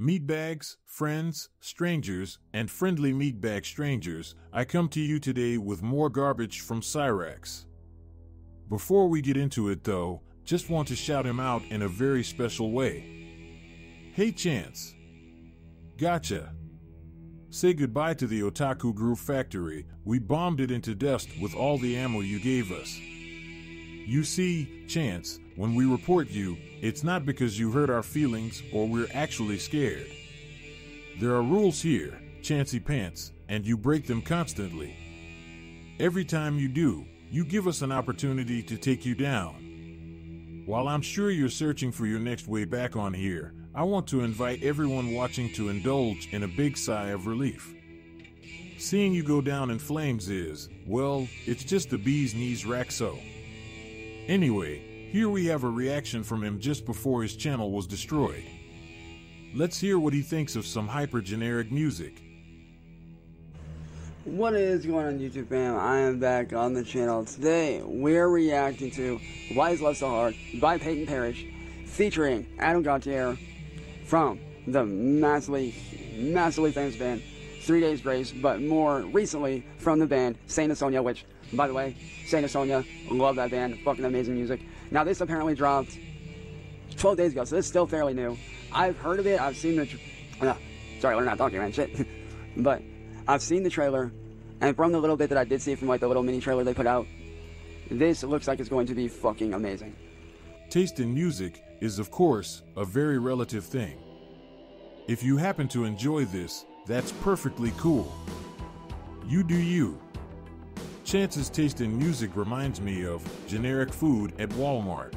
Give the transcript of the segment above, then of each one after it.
Meatbags, friends, strangers, and friendly meatbag strangers, I come to you today with more garbage from Cyraxx. Before we get into it though, just want to shout him out in a very special way. Hey Chance. Gotcha. Say goodbye to the Otaku Groove Factory, we bombed it into dust with all the ammo you gave us. You see, Chance, when we report you, it's not because you hurt our feelings or we're actually scared. There are rules here, Chancy Pants, and you break them constantly. Every time you do, you give us an opportunity to take you down. While I'm sure you're searching for your next way back on here, I want to invite everyone watching to indulge in a big sigh of relief. Seeing you go down in flames is, well, it's just the bee's knees rack so. Anyway, here we have a reaction from him just before his channel was destroyed. Let's hear what he thinks of some hyper generic music. What is going on YouTube fam? I am back on the channel. Today we're reacting to Why Is Love So Hard by Peyton Parrish featuring Adam Gontier from the massively, massively famous band Three Days Grace, but more recently from the band Saint Asonia, which, by the way, Saint Asonia, love that band, fucking amazing music. Now this apparently dropped 12 days ago, so this is still fairly new. I've heard of it, I've seen the, uh, sorry, we're not talking, man, shit. but I've seen the trailer, and from the little bit that I did see from like the little mini trailer they put out, this looks like it's going to be fucking amazing. Taste in music is, of course, a very relative thing. If you happen to enjoy this, that's perfectly cool. You do you. Chance's taste in music reminds me of generic food at Walmart.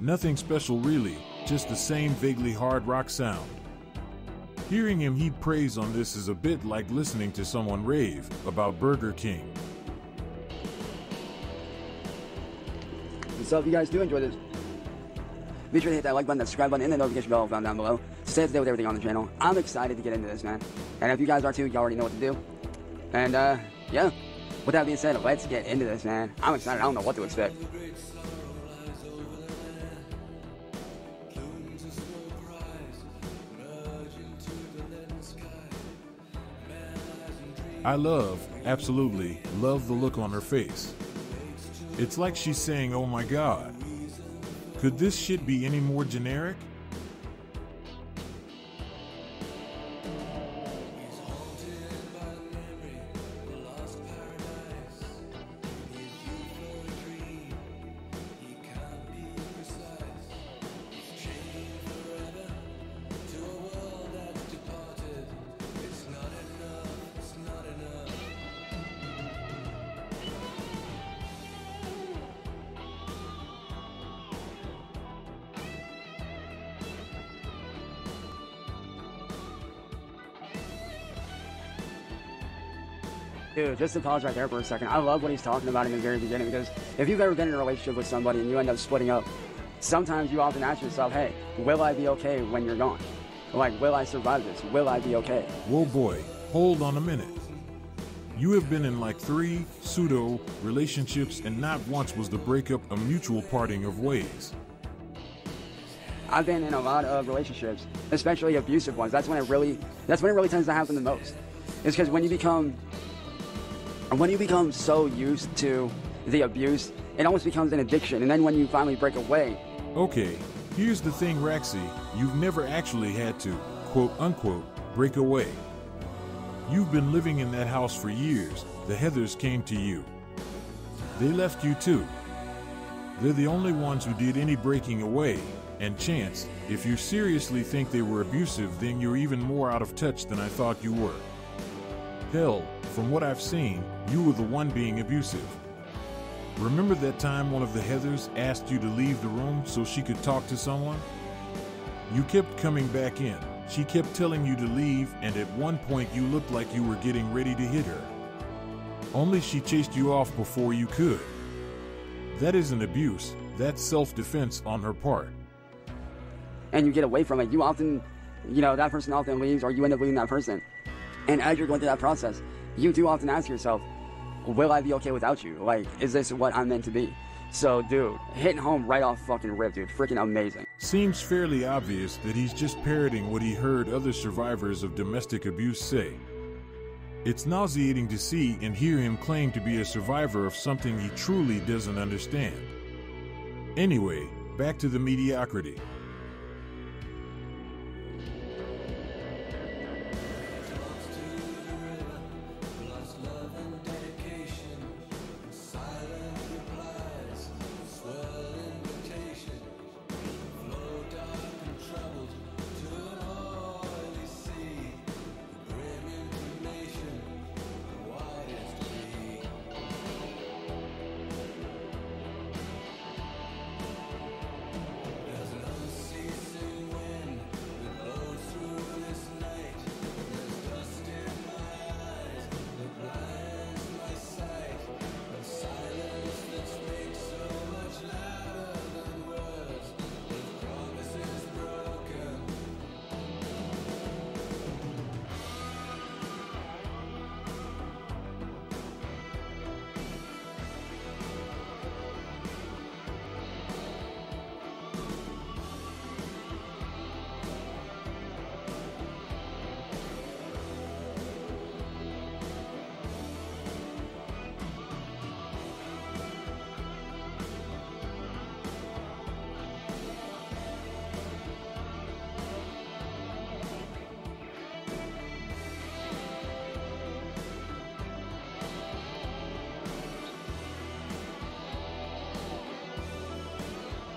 Nothing special really, just the same vaguely hard rock sound. Hearing him heap praise on this is a bit like listening to someone rave about Burger King. So if you guys do enjoy this, be sure to hit that like button, that subscribe button, and the notification bell found down below. Up to with everything on the channel. I'm excited to get into this, man. And if you guys are too, you already know what to do. And, uh, yeah. With that being said, let's get into this, man. I'm excited. I don't know what to expect. I love, absolutely, love the look on her face. It's like she's saying, oh my god. Could this shit be any more generic? Dude, just to pause right there for a second. I love what he's talking about in the very beginning because if you've ever been in a relationship with somebody and you end up splitting up, sometimes you often ask yourself, hey, will I be okay when you're gone? Like, will I survive this? Will I be okay? Whoa, boy, hold on a minute. You have been in like three pseudo relationships, and not once was the breakup a mutual parting of ways. I've been in a lot of relationships, especially abusive ones. That's when it really, that's when it really tends to happen the most. It's because when you become when you become so used to the abuse, it almost becomes an addiction. And then when you finally break away. Okay, here's the thing, Raxi. You've never actually had to, quote unquote, break away. You've been living in that house for years. The Heathers came to you. They left you too. They're the only ones who did any breaking away. And chance, if you seriously think they were abusive, then you're even more out of touch than I thought you were. Hell, from what I've seen, you were the one being abusive. Remember that time one of the Heathers asked you to leave the room so she could talk to someone? You kept coming back in. She kept telling you to leave, and at one point you looked like you were getting ready to hit her. Only she chased you off before you could. That isn't abuse, that's self defense on her part. And you get away from it. You often, you know, that person often leaves, or you end up leaving that person. And as you're going through that process, you do often ask yourself, will I be okay without you? Like, is this what I'm meant to be? So, dude, hitting home right off fucking rip, dude. Freaking amazing. Seems fairly obvious that he's just parroting what he heard other survivors of domestic abuse say. It's nauseating to see and hear him claim to be a survivor of something he truly doesn't understand. Anyway, back to the mediocrity.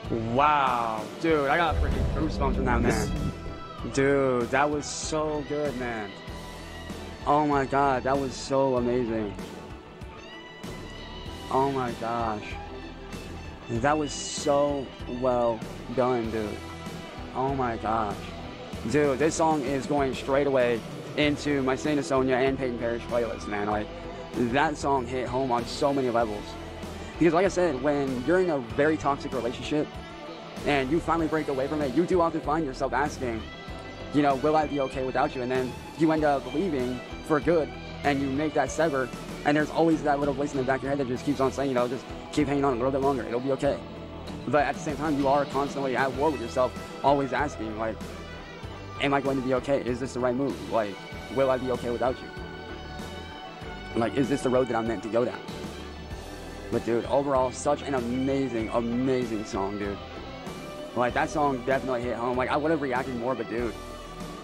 Wow, dude, I got freaking goosebumps from that man. Dude, that was so good, man. Oh my god, that was so amazing. Oh my gosh. That was so well done, dude. Oh my gosh. Dude, this song is going straight away into my Saint Asonia and Peyton Parrish playlist, man. Like, that song hit home on so many levels. Because, like I said, when you're in a very toxic relationship and you finally break away from it, you do often find yourself asking, you know, will I be okay without you? And then you end up leaving for good and you make that sever. And there's always that little voice in the back of your head that just keeps on saying, you know, just keep hanging on a little bit longer. It'll be okay. But at the same time, you are constantly at war with yourself, always asking, like, am I going to be okay? Is this the right move? Like, will I be okay without you? Like, is this the road that I'm meant to go down? But dude, overall, such an amazing, amazing song, dude. Like that song definitely hit home. Like I would have reacted more, but dude,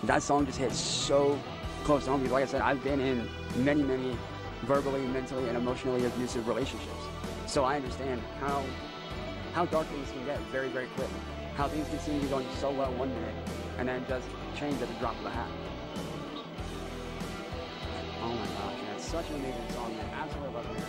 that song just hit so close to home. Because like I said, I've been in many, many verbally, mentally, and emotionally abusive relationships. So I understand how how dark things can get very, very quick. How things can seem to be going so well one minute and then just change at the drop of a hat. Oh my gosh, it's such an amazing song, man. Absolutely love it,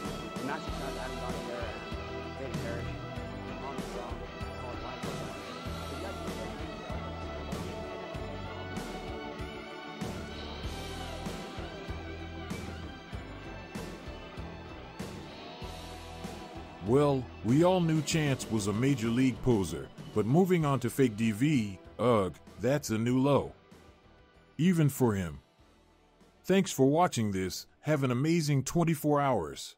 Well, we all knew Chance was a major league poser, but moving on to fake DV, ugh, that's a new low. Even for him. Thanks for watching this. Have an amazing 24 hours.